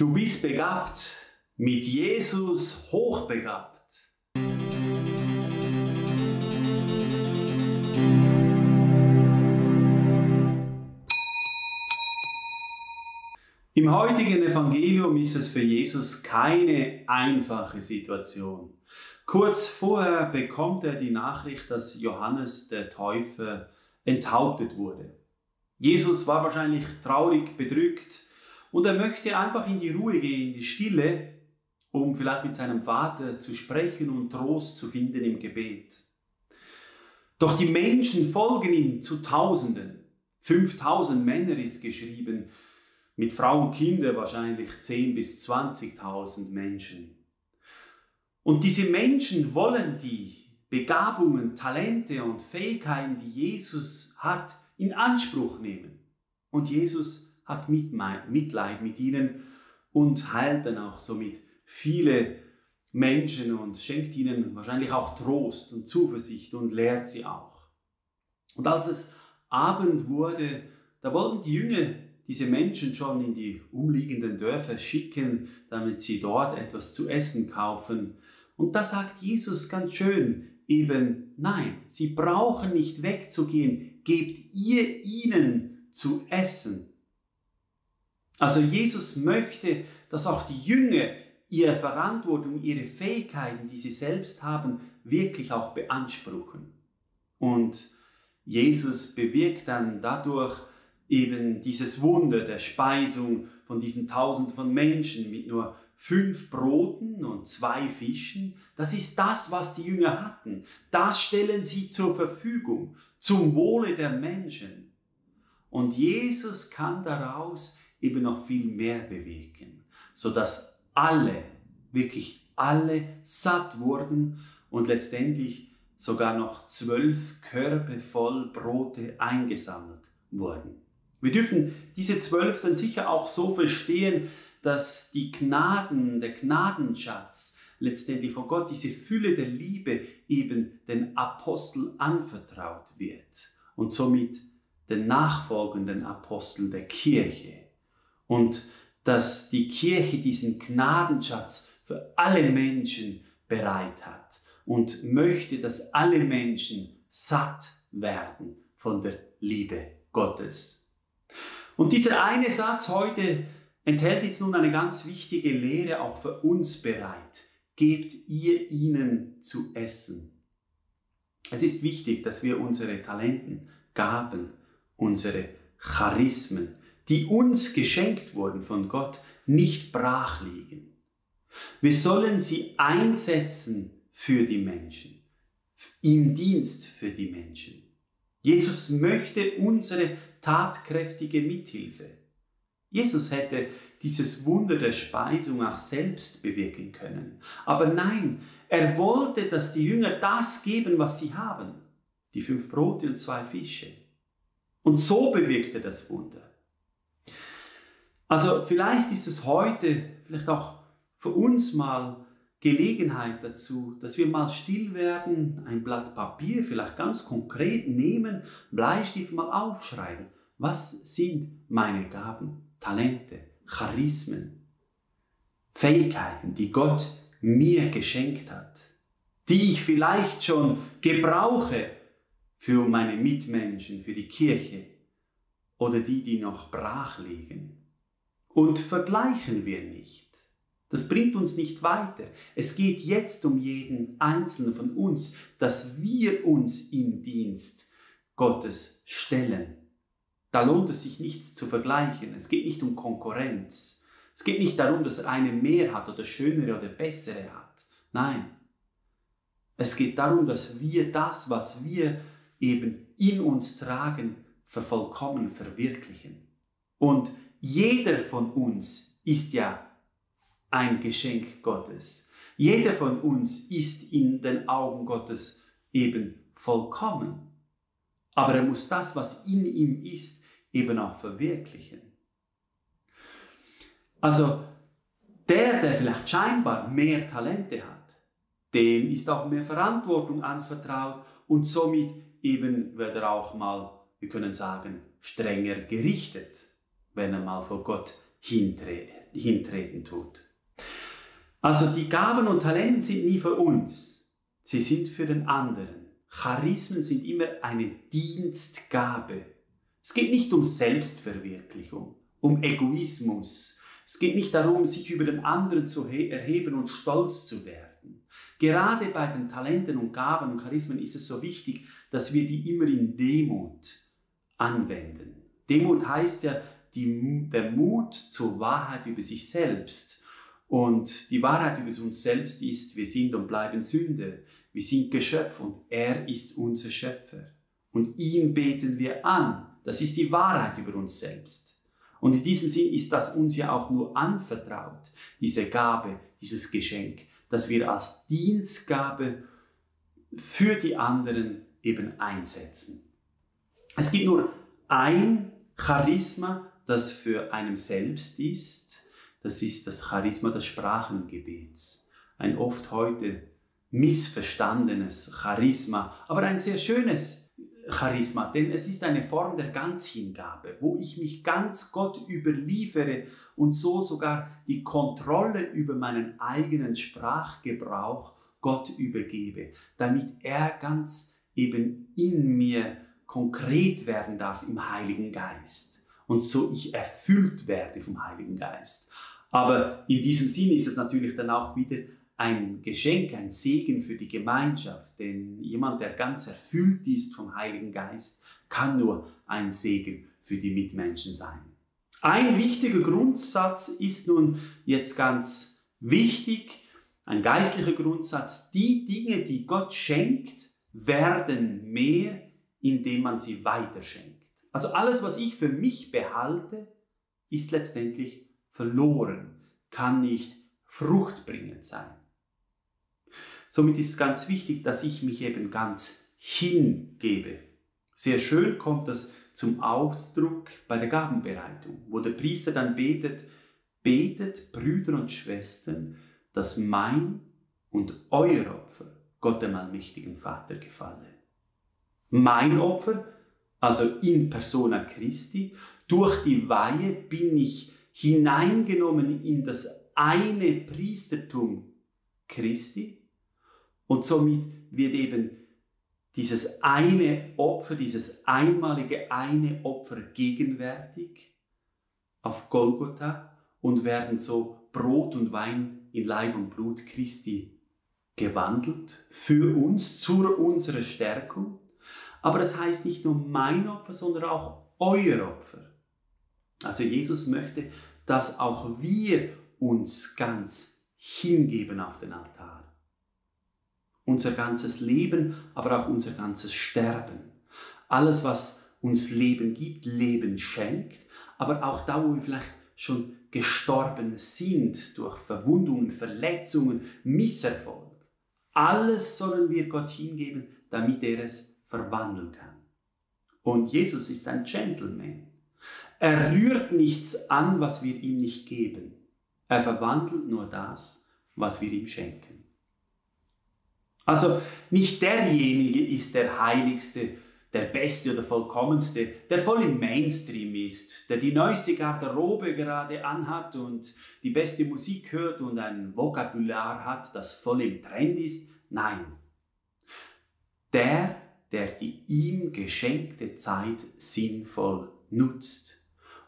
Du bist begabt, mit Jesus hochbegabt. Im heutigen Evangelium ist es für Jesus keine einfache Situation. Kurz vorher bekommt er die Nachricht, dass Johannes der Täufer enthauptet wurde. Jesus war wahrscheinlich traurig, bedrückt, und er möchte einfach in die Ruhe gehen, in die Stille, um vielleicht mit seinem Vater zu sprechen und Trost zu finden im Gebet. Doch die Menschen folgen ihm zu Tausenden. 5000 Männer ist geschrieben, mit Frauen und Kindern wahrscheinlich 10.000 bis 20.000 Menschen. Und diese Menschen wollen die Begabungen, Talente und Fähigkeiten, die Jesus hat, in Anspruch nehmen. Und Jesus hat Mitleid mit ihnen und heilt dann auch somit viele Menschen und schenkt ihnen wahrscheinlich auch Trost und Zuversicht und lehrt sie auch. Und als es Abend wurde, da wollten die Jünger diese Menschen schon in die umliegenden Dörfer schicken, damit sie dort etwas zu essen kaufen. Und da sagt Jesus ganz schön, eben nein, sie brauchen nicht wegzugehen, gebt ihr ihnen zu essen. Also Jesus möchte, dass auch die Jünger ihre Verantwortung, ihre Fähigkeiten, die sie selbst haben, wirklich auch beanspruchen. Und Jesus bewirkt dann dadurch eben dieses Wunder der Speisung von diesen Tausenden von Menschen mit nur fünf Broten und zwei Fischen. Das ist das, was die Jünger hatten. Das stellen sie zur Verfügung zum Wohle der Menschen. Und Jesus kann daraus eben noch viel mehr bewegen, sodass alle, wirklich alle satt wurden und letztendlich sogar noch zwölf Körbe voll Brote eingesammelt wurden. Wir dürfen diese zwölf dann sicher auch so verstehen, dass die Gnaden, der Gnadenschatz letztendlich von Gott, diese Fülle der Liebe eben den Aposteln anvertraut wird und somit den nachfolgenden Aposteln der Kirche und dass die Kirche diesen Gnadenschatz für alle Menschen bereit hat und möchte, dass alle Menschen satt werden von der Liebe Gottes. Und dieser eine Satz heute enthält jetzt nun eine ganz wichtige Lehre auch für uns bereit. Gebt ihr ihnen zu essen. Es ist wichtig, dass wir unsere Talenten, Gaben, unsere Charismen, die uns geschenkt wurden von Gott, nicht brach liegen. Wir sollen sie einsetzen für die Menschen, im Dienst für die Menschen. Jesus möchte unsere tatkräftige Mithilfe. Jesus hätte dieses Wunder der Speisung auch selbst bewirken können. Aber nein, er wollte, dass die Jünger das geben, was sie haben. Die fünf Brote und zwei Fische. Und so bewirkte er das Wunder. Also vielleicht ist es heute, vielleicht auch für uns mal Gelegenheit dazu, dass wir mal still werden, ein Blatt Papier vielleicht ganz konkret nehmen, Bleistift mal aufschreiben. Was sind meine Gaben, Talente, Charismen, Fähigkeiten, die Gott mir geschenkt hat, die ich vielleicht schon gebrauche für meine Mitmenschen, für die Kirche oder die, die noch brach liegen? Und vergleichen wir nicht. Das bringt uns nicht weiter. Es geht jetzt um jeden Einzelnen von uns, dass wir uns im Dienst Gottes stellen. Da lohnt es sich nichts zu vergleichen. Es geht nicht um Konkurrenz. Es geht nicht darum, dass er eine mehr hat oder schönere oder bessere hat. Nein. Es geht darum, dass wir das, was wir eben in uns tragen, vervollkommen verwirklichen. Und jeder von uns ist ja ein Geschenk Gottes. Jeder von uns ist in den Augen Gottes eben vollkommen. Aber er muss das, was in ihm ist, eben auch verwirklichen. Also der, der vielleicht scheinbar mehr Talente hat, dem ist auch mehr Verantwortung anvertraut und somit eben wird er auch mal, wir können sagen, strenger gerichtet wenn er mal vor Gott hintreten tut. Also die Gaben und Talente sind nie für uns, sie sind für den anderen. Charismen sind immer eine Dienstgabe. Es geht nicht um Selbstverwirklichung, um Egoismus. Es geht nicht darum, sich über den anderen zu erheben und stolz zu werden. Gerade bei den Talenten und Gaben und Charismen ist es so wichtig, dass wir die immer in Demut anwenden. Demut heißt ja die, der Mut zur Wahrheit über sich selbst. Und die Wahrheit über uns selbst ist, wir sind und bleiben Sünde. Wir sind Geschöpf und er ist unser Schöpfer. Und ihn beten wir an. Das ist die Wahrheit über uns selbst. Und in diesem Sinn ist das uns ja auch nur anvertraut, diese Gabe, dieses Geschenk, dass wir als Dienstgabe für die anderen eben einsetzen. Es gibt nur ein Charisma, das für einen selbst ist. Das ist das Charisma des Sprachengebets. Ein oft heute missverstandenes Charisma, aber ein sehr schönes Charisma, denn es ist eine Form der Ganzhingabe, wo ich mich ganz Gott überliefere und so sogar die Kontrolle über meinen eigenen Sprachgebrauch Gott übergebe, damit er ganz eben in mir konkret werden darf im Heiligen Geist und so ich erfüllt werde vom Heiligen Geist. Aber in diesem Sinn ist es natürlich dann auch wieder ein Geschenk, ein Segen für die Gemeinschaft, denn jemand, der ganz erfüllt ist vom Heiligen Geist, kann nur ein Segen für die Mitmenschen sein. Ein wichtiger Grundsatz ist nun jetzt ganz wichtig, ein geistlicher Grundsatz, die Dinge, die Gott schenkt, werden mehr, indem man sie weiterschenkt. Also alles, was ich für mich behalte, ist letztendlich verloren, kann nicht fruchtbringend sein. Somit ist es ganz wichtig, dass ich mich eben ganz hingebe. Sehr schön kommt das zum Ausdruck bei der Gabenbereitung, wo der Priester dann betet, betet, Brüder und Schwestern, dass mein und euer Opfer Gott dem allmächtigen Vater gefalle. Mein Opfer, also in persona Christi, durch die Weihe bin ich hineingenommen in das eine Priestertum Christi und somit wird eben dieses eine Opfer, dieses einmalige eine Opfer gegenwärtig auf Golgotha und werden so Brot und Wein in Leib und Blut Christi gewandelt für uns, zu unserer Stärkung. Aber das heißt nicht nur mein Opfer, sondern auch euer Opfer. Also Jesus möchte, dass auch wir uns ganz hingeben auf den Altar unser ganzes Leben, aber auch unser ganzes Sterben. Alles, was uns Leben gibt, Leben schenkt, aber auch da, wo wir vielleicht schon gestorben sind durch Verwundungen, Verletzungen, Misserfolg. Alles sollen wir Gott hingeben, damit er es verwandeln kann. Und Jesus ist ein Gentleman. Er rührt nichts an, was wir ihm nicht geben. Er verwandelt nur das, was wir ihm schenken. Also nicht derjenige ist der Heiligste, der Beste oder Vollkommenste, der voll im Mainstream ist, der die neueste Garderobe gerade anhat und die beste Musik hört und ein Vokabular hat, das voll im Trend ist. Nein. Der, der die ihm geschenkte Zeit sinnvoll nutzt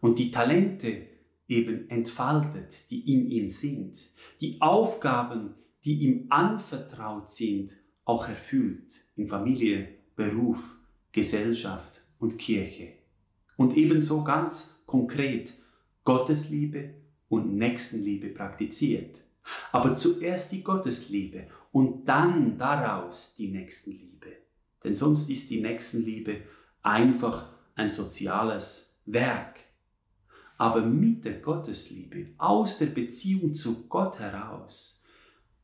und die Talente eben entfaltet, die in ihm sind, die Aufgaben, die ihm anvertraut sind, auch erfüllt in Familie, Beruf, Gesellschaft und Kirche. Und ebenso ganz konkret Gottesliebe und Nächstenliebe praktiziert. Aber zuerst die Gottesliebe und dann daraus die Nächstenliebe. Denn sonst ist die Nächstenliebe einfach ein soziales Werk. Aber mit der Gottesliebe, aus der Beziehung zu Gott heraus,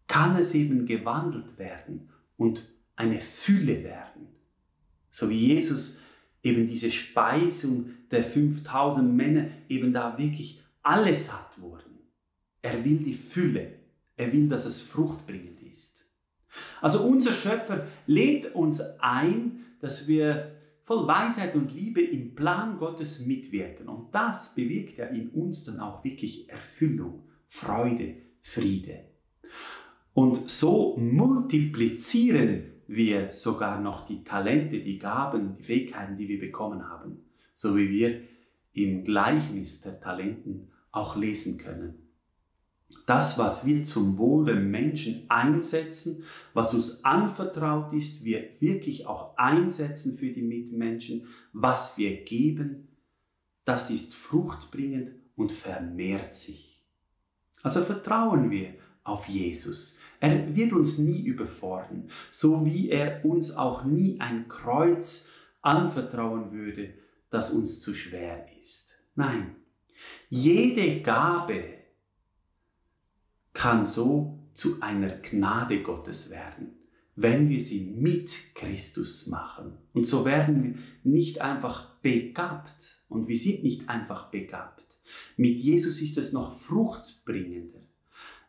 kann es eben gewandelt werden und eine Fülle werden. So wie Jesus eben diese Speisung der 5000 Männer eben da wirklich alle satt wurden. Er will die Fülle. Er will, dass es fruchtbringend ist. Also unser Schöpfer lädt uns ein, dass wir voll Weisheit und Liebe im Plan Gottes mitwirken. Und das bewirkt ja in uns dann auch wirklich Erfüllung, Freude, Friede. Und so multiplizieren wir sogar noch die Talente, die Gaben, die Fähigkeiten, die wir bekommen haben, so wie wir im Gleichnis der Talenten auch lesen können. Das, was wir zum Wohl der Menschen einsetzen, was uns anvertraut ist, wir wirklich auch einsetzen für die Mitmenschen, was wir geben, das ist fruchtbringend und vermehrt sich. Also vertrauen wir auf Jesus. Er wird uns nie überfordern, so wie er uns auch nie ein Kreuz anvertrauen würde, das uns zu schwer ist. Nein, jede Gabe kann so zu einer Gnade Gottes werden, wenn wir sie mit Christus machen. Und so werden wir nicht einfach begabt und wir sind nicht einfach begabt. Mit Jesus ist es noch fruchtbringender.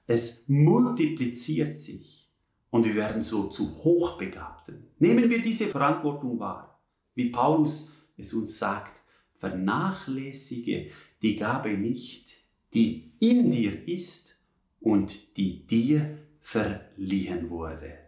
Es multipliziert sich und wir werden so zu Hochbegabten. Nehmen wir diese Verantwortung wahr, wie Paulus es uns sagt, vernachlässige die Gabe nicht, die in dir ist und die dir verliehen wurde.